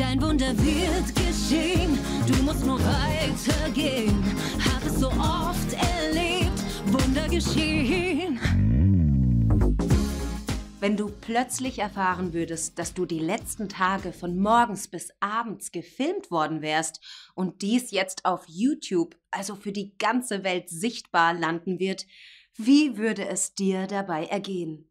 Dein Wunder wird geschehen, du musst nur weitergehen. Hab es so oft erlebt, Wunder geschehen. Wenn du plötzlich erfahren würdest, dass du die letzten Tage von morgens bis abends gefilmt worden wärst und dies jetzt auf YouTube, also für die ganze Welt sichtbar landen wird, wie würde es dir dabei ergehen?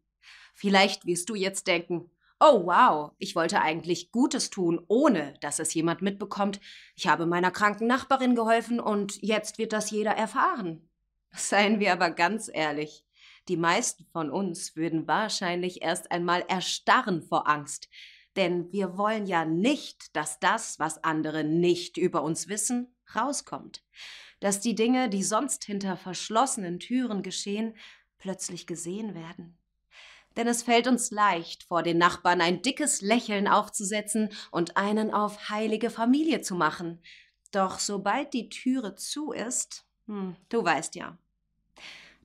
Vielleicht wirst du jetzt denken, oh wow, ich wollte eigentlich Gutes tun, ohne dass es jemand mitbekommt. Ich habe meiner kranken Nachbarin geholfen und jetzt wird das jeder erfahren. Seien wir aber ganz ehrlich, die meisten von uns würden wahrscheinlich erst einmal erstarren vor Angst, denn wir wollen ja nicht, dass das, was andere nicht über uns wissen, rauskommt, dass die Dinge, die sonst hinter verschlossenen Türen geschehen, plötzlich gesehen werden. Denn es fällt uns leicht, vor den Nachbarn ein dickes Lächeln aufzusetzen und einen auf heilige Familie zu machen. Doch sobald die Türe zu ist, hm, du weißt ja,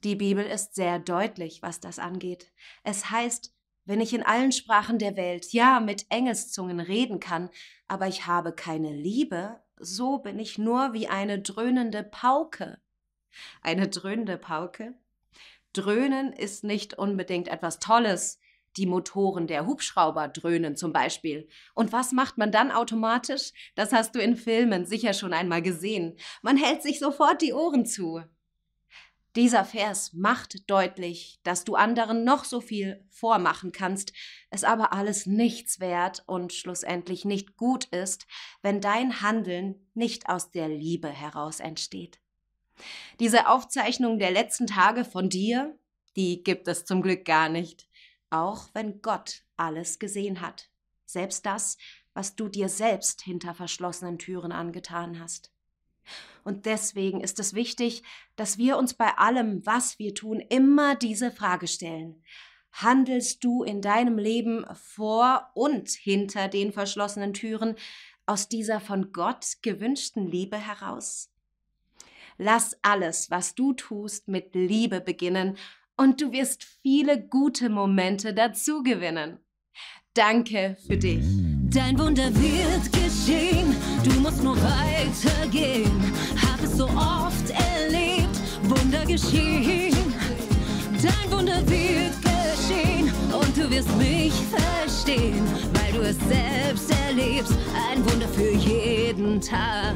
die Bibel ist sehr deutlich, was das angeht. Es heißt, wenn ich in allen Sprachen der Welt, ja, mit Engelszungen reden kann, aber ich habe keine Liebe, so bin ich nur wie eine dröhnende Pauke. Eine dröhnende Pauke? Dröhnen ist nicht unbedingt etwas Tolles. Die Motoren der Hubschrauber dröhnen zum Beispiel. Und was macht man dann automatisch? Das hast du in Filmen sicher schon einmal gesehen. Man hält sich sofort die Ohren zu. Dieser Vers macht deutlich, dass du anderen noch so viel vormachen kannst, es aber alles nichts wert und schlussendlich nicht gut ist, wenn dein Handeln nicht aus der Liebe heraus entsteht. Diese Aufzeichnung der letzten Tage von dir, die gibt es zum Glück gar nicht, auch wenn Gott alles gesehen hat, selbst das, was du dir selbst hinter verschlossenen Türen angetan hast. Und deswegen ist es wichtig, dass wir uns bei allem, was wir tun, immer diese Frage stellen. Handelst du in deinem Leben vor und hinter den verschlossenen Türen aus dieser von Gott gewünschten Liebe heraus? Lass alles, was du tust, mit Liebe beginnen und du wirst viele gute Momente dazu gewinnen. Danke für dich. Dein Wunder wird geschehen, du musst nur weitergehen. Hab es so oft erlebt, Wunder geschehen. Dein Wunder wird geschehen und du wirst mich verstehen, weil du es selbst erlebst. Ein Wunder für jeden Tag.